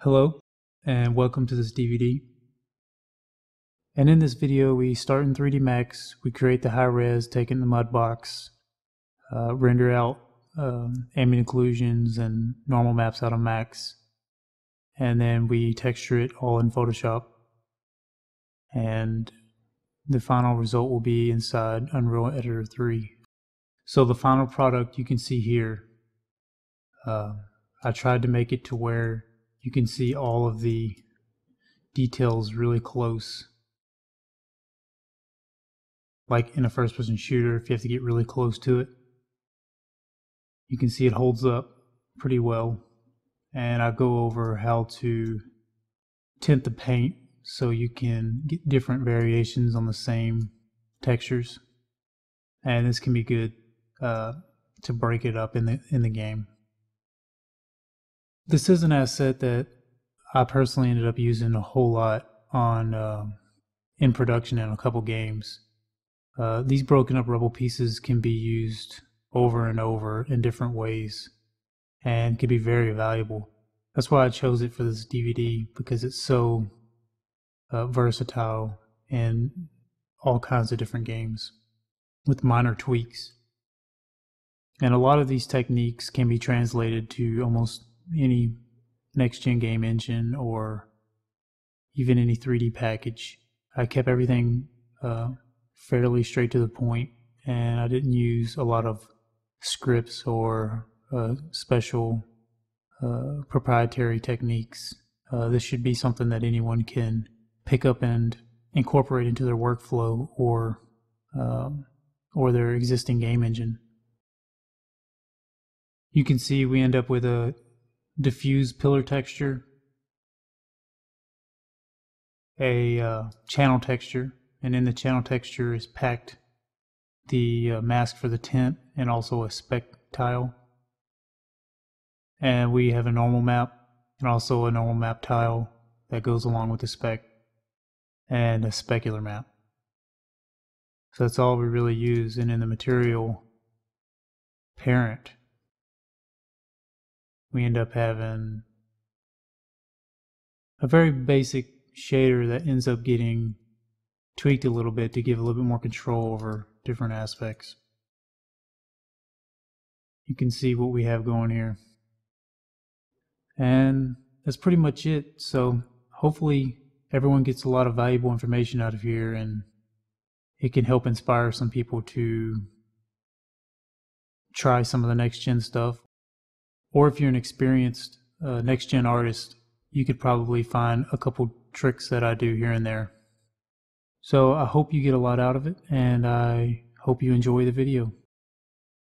Hello and welcome to this DVD. And in this video we start in 3D Max, we create the high res, take in the Mudbox, uh, render out um, ambient occlusions and normal maps out of Max, and then we texture it all in Photoshop. And the final result will be inside Unreal Editor 3. So the final product you can see here, uh, I tried to make it to where you can see all of the details really close. Like in a first person shooter, if you have to get really close to it, you can see it holds up pretty well. And I'll go over how to tint the paint so you can get different variations on the same textures. And this can be good uh, to break it up in the in the game. This is an asset that I personally ended up using a whole lot on uh, in production in a couple games. Uh, these broken up rubble pieces can be used over and over in different ways and can be very valuable. That's why I chose it for this DVD because it's so uh, versatile in all kinds of different games with minor tweaks. And a lot of these techniques can be translated to almost any next gen game engine or even any 3D package. I kept everything uh, fairly straight to the point, and I didn't use a lot of scripts or uh, special uh, proprietary techniques. Uh, this should be something that anyone can pick up and incorporate into their workflow or um, or their existing game engine. You can see we end up with a diffuse pillar texture, a uh, channel texture, and in the channel texture is packed the uh, mask for the tint and also a spec tile. And we have a normal map and also a normal map tile that goes along with the spec and a specular map. So that's all we really use. And in the material parent, we end up having a very basic shader that ends up getting tweaked a little bit to give a little bit more control over different aspects. You can see what we have going here. And that's pretty much it. So hopefully everyone gets a lot of valuable information out of here and it can help inspire some people to try some of the next gen stuff or if you're an experienced uh, next gen artist, you could probably find a couple tricks that I do here and there. So I hope you get a lot out of it, and I hope you enjoy the video.